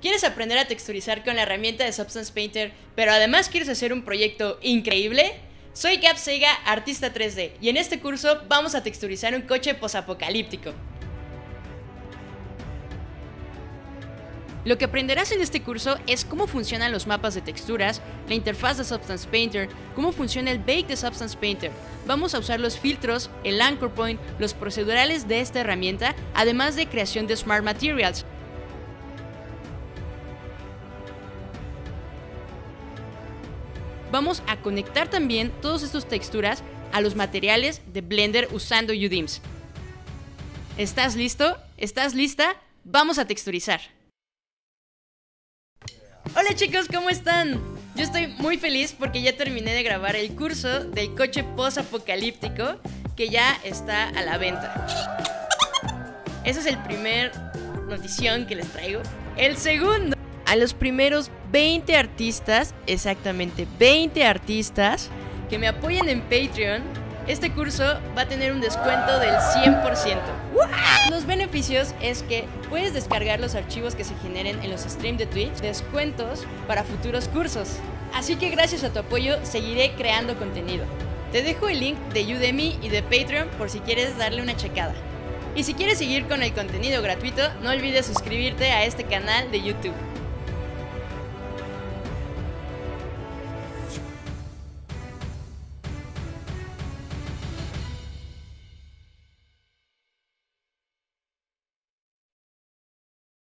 ¿Quieres aprender a texturizar con la herramienta de Substance Painter, pero además quieres hacer un proyecto increíble? Soy Gab Sega, artista 3D, y en este curso vamos a texturizar un coche posapocalíptico. Lo que aprenderás en este curso es cómo funcionan los mapas de texturas, la interfaz de Substance Painter, cómo funciona el bake de Substance Painter. Vamos a usar los filtros, el anchor point, los procedurales de esta herramienta, además de creación de Smart Materials. Vamos a conectar también todas estas texturas a los materiales de Blender usando UDIMS. ¿Estás listo? ¿Estás lista? Vamos a texturizar. Hola chicos, ¿cómo están? Yo estoy muy feliz porque ya terminé de grabar el curso del coche post-apocalíptico que ya está a la venta. Ese es el primer notición que les traigo. El segundo, a los primeros 20 artistas, exactamente 20 artistas, que me apoyen en Patreon, este curso va a tener un descuento del 100%. Los beneficios es que puedes descargar los archivos que se generen en los streams de Twitch, descuentos para futuros cursos. Así que gracias a tu apoyo seguiré creando contenido. Te dejo el link de Udemy y de Patreon por si quieres darle una checada. Y si quieres seguir con el contenido gratuito, no olvides suscribirte a este canal de YouTube.